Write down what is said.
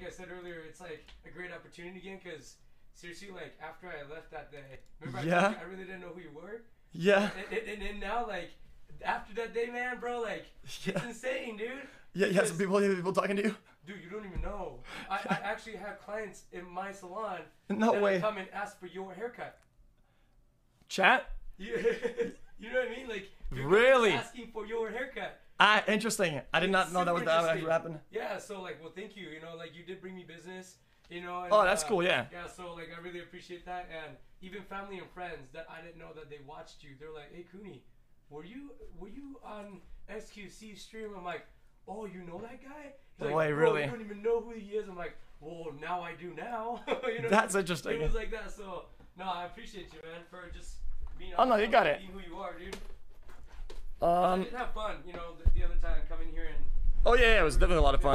like I said earlier, it's like a great opportunity again because seriously, like after I left that day, remember I, Yeah. you I really didn't know who you were, Yeah. and, and, and then now like after that day, man, bro, like it's insane, dude. Yeah, you have some people, you have people talking to you. Dude, you don't even know. I, I actually have clients in my salon No that way. come and ask for your haircut. Chat? You, you know what I mean? Like Really? asking for your haircut. Ah, interesting. I did not know that was that actually happened. Yeah, so like, well, thank you. You know, like you did bring me business. You know. And, Oh, that's uh, cool, yeah. Yeah, so like I really appreciate that, and even family and friends that I didn't know that they watched you. They're like, "Hey, Cooney, were you were you on xQc stream?" I'm like, "Oh, you know that guy?" He's like, Wait, "Bro, really? You don't even know who he is. I'm like, "Well, now I do now." you know? That's interesting. It was like that. So no, I appreciate you, man, for just being. Oh, no, you got it. Being who you are, dude. Um. I did have fun, you know, the, the other time coming here and. Oh yeah, yeah, it was definitely a lot of fun.